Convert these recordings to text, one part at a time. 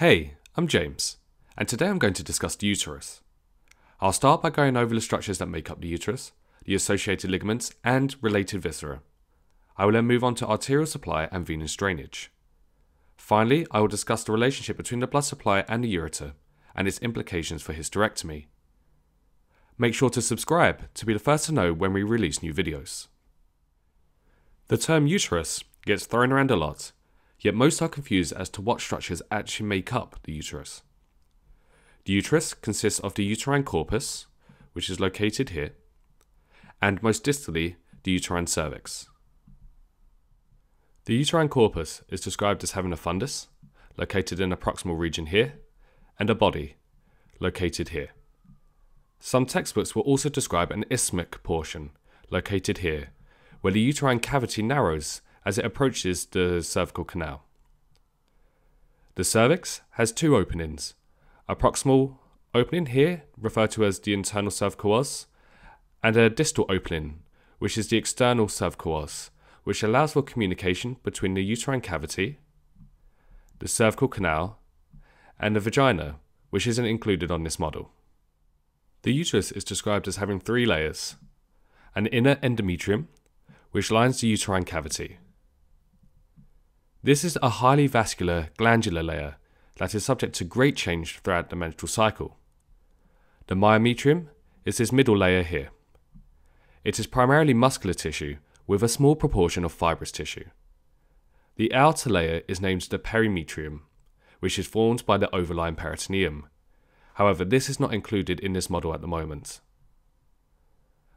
Hey, I'm James, and today I'm going to discuss the uterus. I'll start by going over the structures that make up the uterus, the associated ligaments, and related viscera. I will then move on to arterial supply and venous drainage. Finally, I will discuss the relationship between the blood supply and the ureter, and its implications for hysterectomy. Make sure to subscribe to be the first to know when we release new videos. The term uterus gets thrown around a lot, yet most are confused as to what structures actually make up the uterus. The uterus consists of the uterine corpus, which is located here, and most distally, the uterine cervix. The uterine corpus is described as having a fundus, located in a proximal region here, and a body, located here. Some textbooks will also describe an isthmic portion, located here, where the uterine cavity narrows as it approaches the cervical canal. The cervix has two openings, a proximal opening here, referred to as the internal cervical os, and a distal opening, which is the external cervical os, which allows for communication between the uterine cavity, the cervical canal, and the vagina, which isn't included on this model. The uterus is described as having three layers an inner endometrium, which lines the uterine cavity. This is a highly vascular glandular layer that is subject to great change throughout the menstrual cycle. The myometrium is this middle layer here. It is primarily muscular tissue with a small proportion of fibrous tissue. The outer layer is named the perimetrium, which is formed by the overlying peritoneum. However, this is not included in this model at the moment.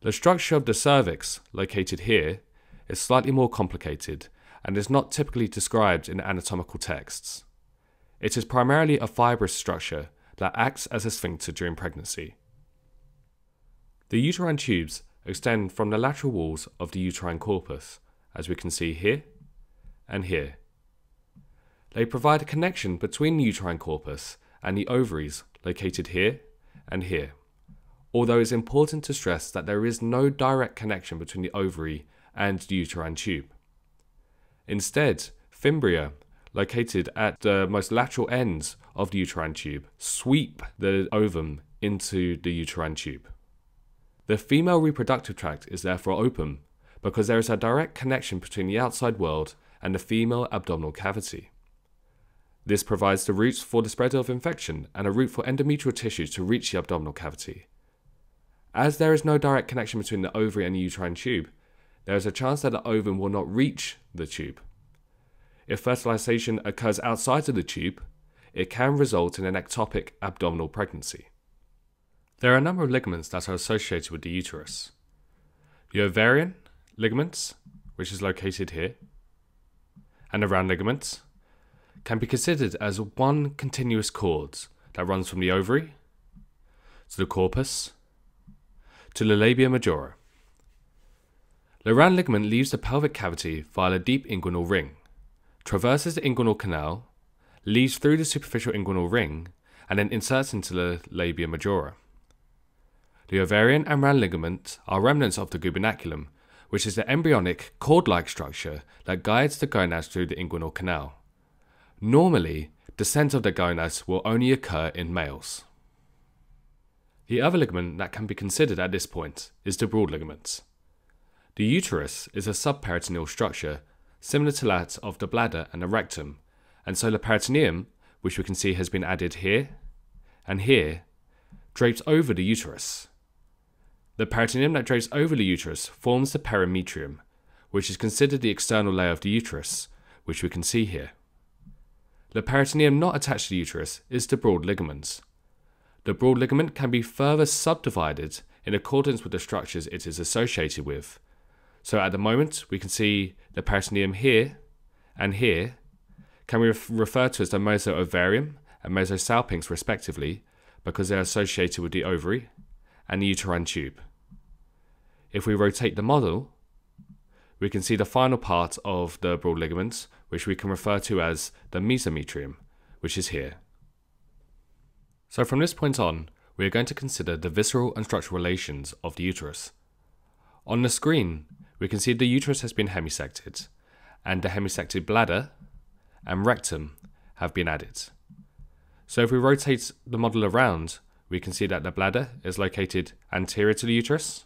The structure of the cervix, located here, is slightly more complicated and is not typically described in anatomical texts. It is primarily a fibrous structure that acts as a sphincter during pregnancy. The uterine tubes extend from the lateral walls of the uterine corpus, as we can see here and here. They provide a connection between the uterine corpus and the ovaries located here and here although it's important to stress that there is no direct connection between the ovary and the uterine tube. Instead, fimbria, located at the most lateral ends of the uterine tube, sweep the ovum into the uterine tube. The female reproductive tract is therefore open because there is a direct connection between the outside world and the female abdominal cavity. This provides the route for the spread of infection and a route for endometrial tissue to reach the abdominal cavity, as there is no direct connection between the ovary and the uterine tube, there is a chance that the ovum will not reach the tube. If fertilization occurs outside of the tube, it can result in an ectopic abdominal pregnancy. There are a number of ligaments that are associated with the uterus. The ovarian ligaments, which is located here, and the round ligaments, can be considered as one continuous cord that runs from the ovary to the corpus to the labia majora. The round ligament leaves the pelvic cavity via a deep inguinal ring, traverses the inguinal canal, leaves through the superficial inguinal ring, and then inserts into the labia majora. The ovarian and round ligament are remnants of the gubernaculum, which is the embryonic cord-like structure that guides the gonads through the inguinal canal. Normally, descent of the gonads will only occur in males. The other ligament that can be considered at this point is the broad ligaments. The uterus is a subperitoneal structure similar to that of the bladder and the rectum, and so the peritoneum, which we can see has been added here and here, drapes over the uterus. The peritoneum that drapes over the uterus forms the perimetrium, which is considered the external layer of the uterus, which we can see here. The peritoneum not attached to the uterus is the broad ligaments, the broad ligament can be further subdivided in accordance with the structures it is associated with. So at the moment, we can see the peritoneum here and here can be referred to as the meso-ovarium and mesosalpinx respectively because they're associated with the ovary and the uterine tube. If we rotate the model, we can see the final part of the broad ligaments, which we can refer to as the mesometrium, which is here. So from this point on, we are going to consider the visceral and structural relations of the uterus. On the screen, we can see the uterus has been hemisected, and the hemisected bladder and rectum have been added. So if we rotate the model around, we can see that the bladder is located anterior to the uterus,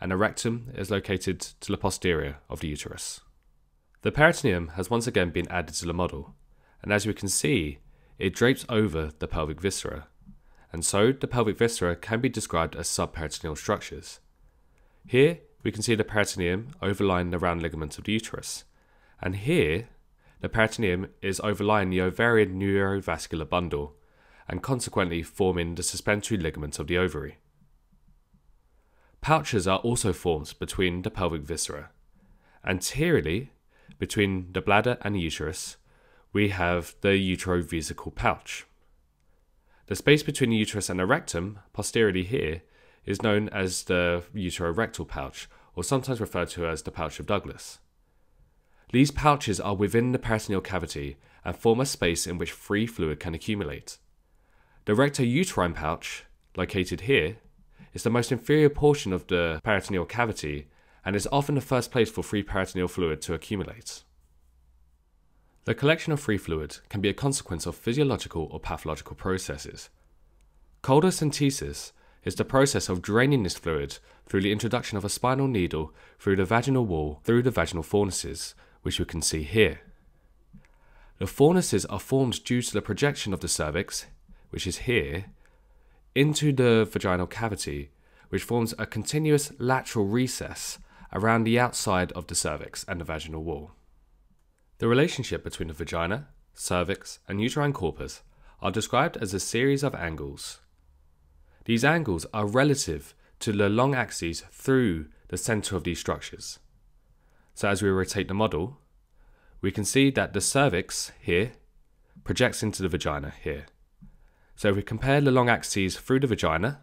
and the rectum is located to the posterior of the uterus. The peritoneum has once again been added to the model, and as we can see, it drapes over the pelvic viscera, and so the pelvic viscera can be described as subperitoneal structures. Here we can see the peritoneum overlying the round ligament of the uterus, and here the peritoneum is overlying the ovarian neurovascular bundle, and consequently forming the suspensory ligament of the ovary. Pouches are also formed between the pelvic viscera. Anteriorly, between the bladder and the uterus, we have the uterovesical pouch. The space between the uterus and the rectum, posteriorly here, is known as the uterorectal pouch, or sometimes referred to as the pouch of Douglas. These pouches are within the peritoneal cavity and form a space in which free fluid can accumulate. The rectouterine pouch, located here, is the most inferior portion of the peritoneal cavity and is often the first place for free peritoneal fluid to accumulate. The collection of free fluid can be a consequence of physiological or pathological processes. Culdocentesis is the process of draining this fluid through the introduction of a spinal needle through the vaginal wall through the vaginal fornices, which we can see here. The fornices are formed due to the projection of the cervix, which is here, into the vaginal cavity, which forms a continuous lateral recess around the outside of the cervix and the vaginal wall. The relationship between the vagina, cervix, and uterine corpus are described as a series of angles. These angles are relative to the long axes through the center of these structures. So as we rotate the model, we can see that the cervix here projects into the vagina here. So if we compare the long axes through the vagina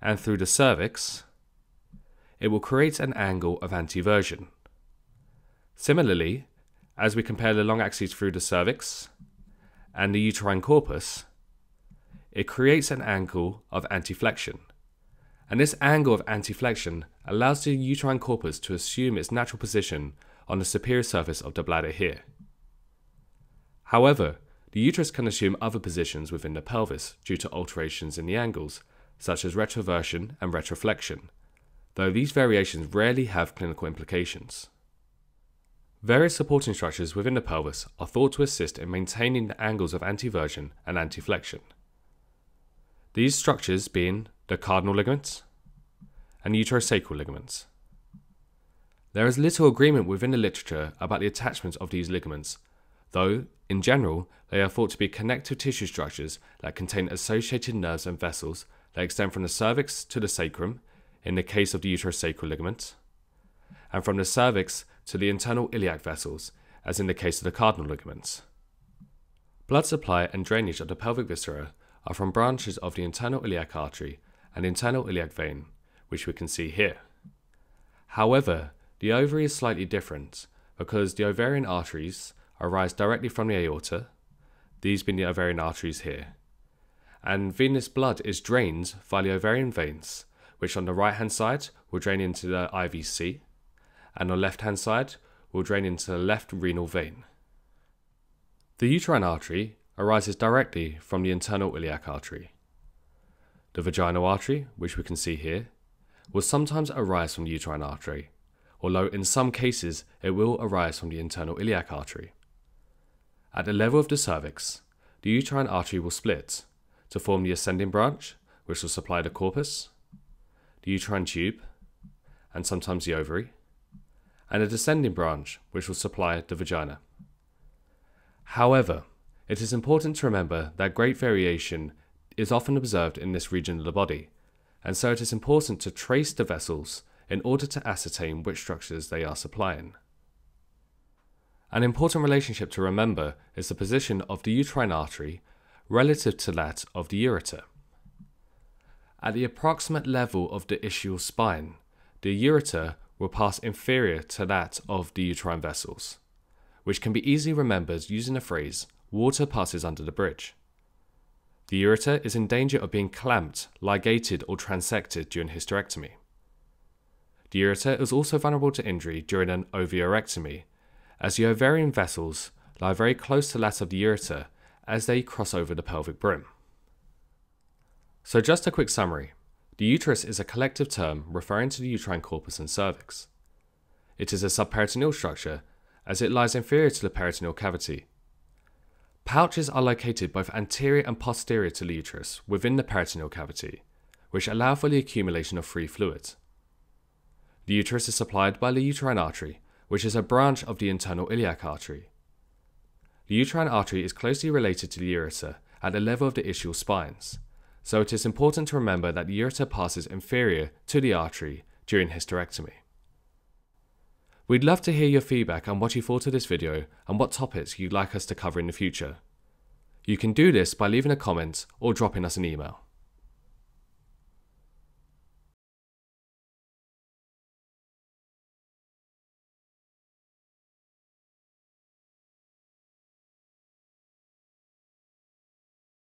and through the cervix, it will create an angle of anteversion. Similarly, as we compare the long axes through the cervix and the uterine corpus, it creates an angle of anteflexion. And this angle of anteflexion allows the uterine corpus to assume its natural position on the superior surface of the bladder here. However, the uterus can assume other positions within the pelvis due to alterations in the angles, such as retroversion and retroflexion, though these variations rarely have clinical implications. Various supporting structures within the pelvis are thought to assist in maintaining the angles of anteversion and anteflexion. These structures being the cardinal ligaments and uterosacral ligaments. There is little agreement within the literature about the attachment of these ligaments, though, in general, they are thought to be connective tissue structures that contain associated nerves and vessels that extend from the cervix to the sacrum, in the case of the uterosacral ligament, and from the cervix to the internal iliac vessels, as in the case of the cardinal ligaments. Blood supply and drainage of the pelvic viscera are from branches of the internal iliac artery and internal iliac vein, which we can see here. However, the ovary is slightly different because the ovarian arteries arise directly from the aorta, these being the ovarian arteries here. And venous blood is drained via the ovarian veins, which on the right hand side will drain into the IVC, and on the left hand side will drain into the left renal vein. The uterine artery arises directly from the internal iliac artery. The vaginal artery, which we can see here, will sometimes arise from the uterine artery, although in some cases it will arise from the internal iliac artery. At the level of the cervix, the uterine artery will split to form the ascending branch, which will supply the corpus, the uterine tube, and sometimes the ovary, and a descending branch, which will supply the vagina. However, it is important to remember that great variation is often observed in this region of the body, and so it is important to trace the vessels in order to ascertain which structures they are supplying. An important relationship to remember is the position of the uterine artery relative to that of the ureter. At the approximate level of the ischial spine, the ureter will pass inferior to that of the uterine vessels, which can be easily remembered using the phrase water passes under the bridge. The ureter is in danger of being clamped, ligated, or transected during hysterectomy. The ureter is also vulnerable to injury during an ovariorectomy as the ovarian vessels lie very close to that of the ureter as they cross over the pelvic brim. So, just a quick summary the uterus is a collective term referring to the uterine corpus and cervix. It is a subperitoneal structure as it lies inferior to the peritoneal cavity. Pouches are located both anterior and posterior to the uterus within the peritoneal cavity, which allow for the accumulation of free fluid. The uterus is supplied by the uterine artery, which is a branch of the internal iliac artery. The uterine artery is closely related to the ureter at the level of the ischial spines, so it is important to remember that the ureter passes inferior to the artery during hysterectomy. We'd love to hear your feedback on what you thought of this video and what topics you'd like us to cover in the future. You can do this by leaving a comment or dropping us an email.